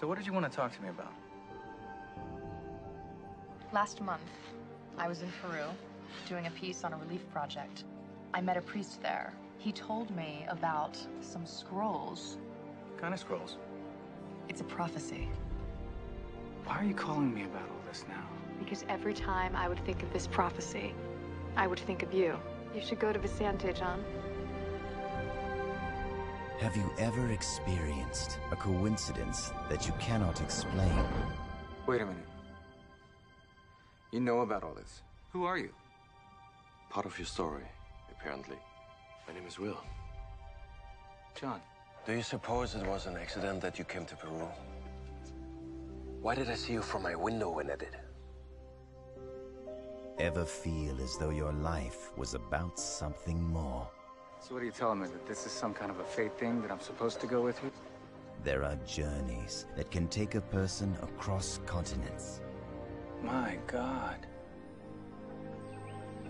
So what did you want to talk to me about? Last month, I was in Peru doing a piece on a relief project. I met a priest there. He told me about some scrolls. What kind of scrolls? It's a prophecy. Why are you calling me about all this now? Because every time I would think of this prophecy, I would think of you. You should go to Viciente, John. Have you ever experienced a coincidence that you cannot explain? Wait a minute. You know about all this. Who are you? Part of your story, apparently. My name is Will. John. Do you suppose it was an accident that you came to Peru? Why did I see you from my window when I did? Ever feel as though your life was about something more? So what are you telling me? That this is some kind of a fate thing that I'm supposed to go with you? There are journeys that can take a person across continents. My God.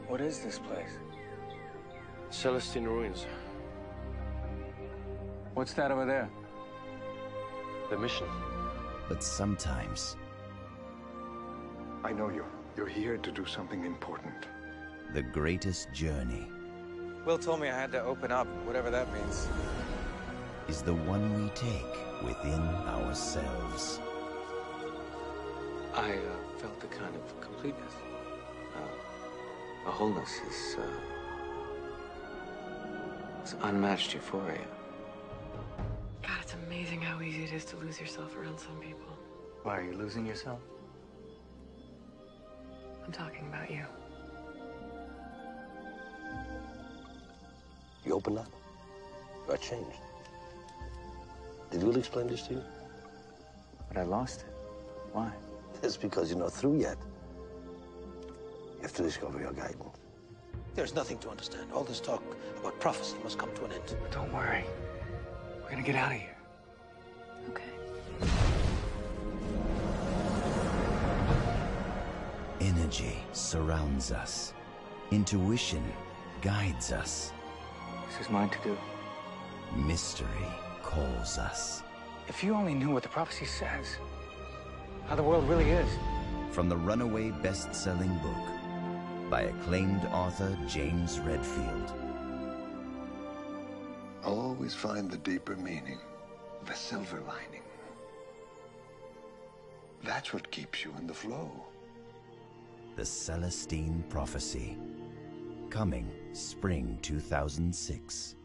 What is this place? Celestine Ruins. What's that over there? The mission. But sometimes, I know you. You're here to do something important. the greatest journey Will told me I had to open up, whatever that means. is the one we take within ourselves. I uh, felt a kind of completeness. Uh, a wholeness is, uh, it's unmatched euphoria. God, it's amazing how easy it is to lose yourself around some people. Why, are you losing yourself? I'm talking about you. You opened up. You are changed. Did Will explain this to you? But I lost it. Why? That's because you're not through yet. You have to discover your guidance. There's nothing to understand. All this talk about prophecy must come to an end. But don't worry. We're gonna get out of here. Okay. Energy surrounds us. Intuition guides us. This is mine to do. Mystery calls us. If you only knew what the prophecy says, how the world really is. From the runaway best-selling book by acclaimed author James Redfield. I'll always find the deeper meaning, the silver lining. That's what keeps you in the flow. The Celestine Prophecy. Coming spring 2006.